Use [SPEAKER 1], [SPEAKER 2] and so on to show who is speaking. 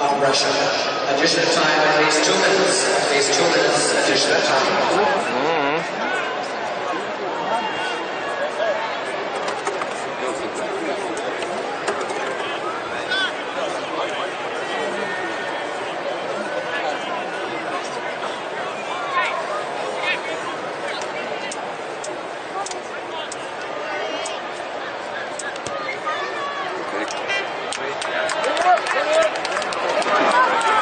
[SPEAKER 1] of Russia. Additional time, at least two minutes. At least two minutes, additional time. Come on. All right.